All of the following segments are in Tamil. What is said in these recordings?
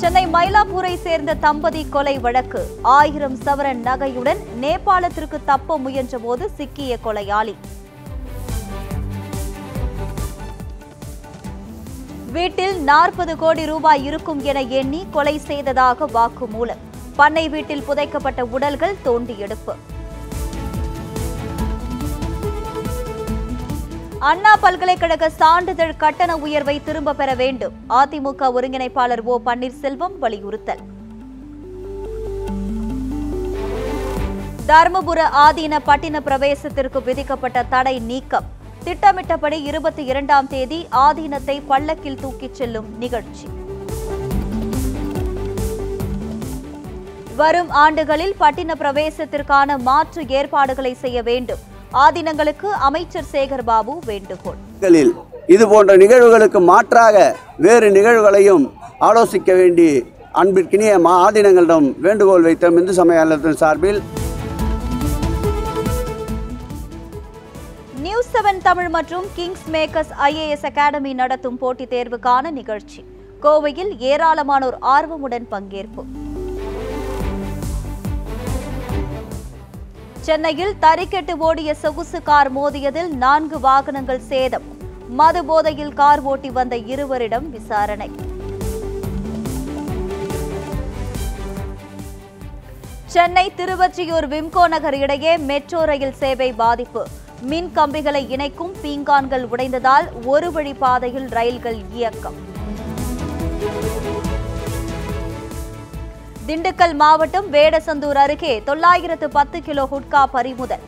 சென்னை மயிலாப்பூரை சேர்ந்த தம்பதி கொலை வழக்கு. ஆயிரம் சவரன் நகையுடன் நேபாளத்திற்கு தப்ப முயன்றபோது சிக்கிய கொலையாளி. வீட்டில் நாற்பது கோடி ரூபாய் இருக்கும் என எண்ணி கொலை செய்ததாக வாக்குமூலம். பண்ணை வீட்டில் புதைக்கப்பட்ட உடல்கள் தோண்டி எடுப்பு. அண்ணா பல்கலைக்கழக சான்றிதழ் கட்டண உயர்வை திரும்ப பெற வேண்டும். அதிமுக ஒருங்கிணைப்பாளர் ஓ பன்னீர்செல்வம் வலியுறுத்தல். தருமபுர ஆதீன பட்டின பிரவேசத்திற்கு விதிக்கப்பட்ட தடை நீக்கம். திட்டமிட்டபடி இருபத்தி இரண்டாம் தேதி ஆதீனத்தை பல்லக்கில் தூக்கிச் செல்லும் நிகழ்ச்சி. வரும் ஆண்டுகளில் பட்டின பிரவேசத்திற்கான மாற்று ஏற்பாடுகளை செய்ய வேண்டும். ஆதீனங்களுக்கு அமைச்சர் சேகர் பாபு வேண்டுகோள். இது போன்ற நிகழ்வுகளுக்கு மாற்றாக வேறு நிகழ்வுகளையும் ஆலோசிக்க வேண்டி அன்பிற்கினிய மா ஆதீனங்களிடம் வேண்டுகோள் வைத்தோம். இந்து சமயத்தின் சார்பில் நியூஸ் செவன் தமிழ் மற்றும் கிங்ஸ் மேக்கர்ஸ் ஐஏஎஸ் அகாடமி நடத்தும் போட்டித் தேர்வுக்கான நிகழ்ச்சி. கோவையில் ஏராளமானோர் ஆர்வமுடன் பங்கேற்பு. சென்னையில் தறிக்கெட்டு ஓடிய சொகுசு கார் மோதியதில் நான்கு வாகனங்கள் சேதம். மது போதையில் கார் ஓட்டி வந்த இருவரிடம் விசாரணை. சென்னை திருவொற்றியூர் விம்கோ நகர் இடையே மெட்ரோ ரயில் சேவை பாதிப்பு. மின் கம்பிகளை இணைக்கும் பீங்கான்கள் உடைந்ததால் ஒரு வழி பாதையில் ரயில்கள் இயக்கம். திண்டுக்கல் மாவட்டம் வேடசந்தூர் அருகே தொள்ளாயிரத்து பத்து கிலோ குட்கா பறிமுதல்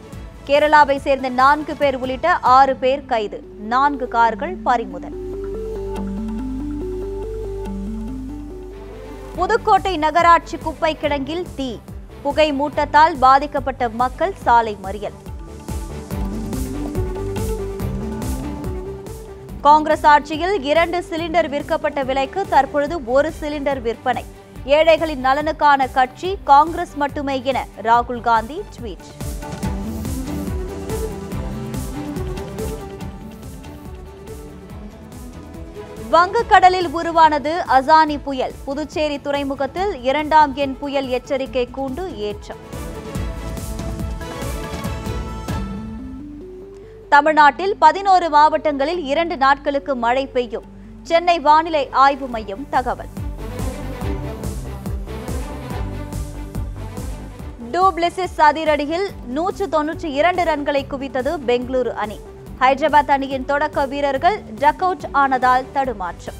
கேரளாவை சேர்ந்த நான்கு பேர் உள்ளிட்ட ஆறு பேர் கைது நான்கு கார்கள் பறிமுதல் புதுக்கோட்டை நகராட்சி குப்பை கிடங்கில் தீ புகை மூட்டத்தால் பாதிக்கப்பட்ட மக்கள் சாலை மறியல். காங்கிரஸ் ஆட்சியில் இரண்டு சிலிண்டர் விற்கப்பட்ட விலைக்கு தற்பொழுது ஒரு சிலிண்டர் விற்பனை. ஏழைகளின் நலனுக்கான கட்சி காங்கிரஸ் மட்டுமே என ராகுல் காந்தி ட்வீட். வங்கக்கடலில் உருவானது அசானி புயல். புதுச்சேரி துறைமுகத்தில் இரண்டாம் எண் புயல் எச்சரிக்கை கூண்டு ஏற்றம். தமிழ்நாட்டில் பதினோரு மாவட்டங்களில் இரண்டு நாட்களுக்கு மழை பெய்யும். சென்னை வானிலை ஆய்வு மையம் தகவல். டூப்ளிசிஸ் அதிரடியில் நூற்று தொன்னூற்றி இரண்டு ரன்களை குவித்தது பெங்களூரு அணி. ஹைதராபாத் அணியின் தொடக்க வீரர்கள் டக் அவுட் ஆனதால் தடுமாற்றம்.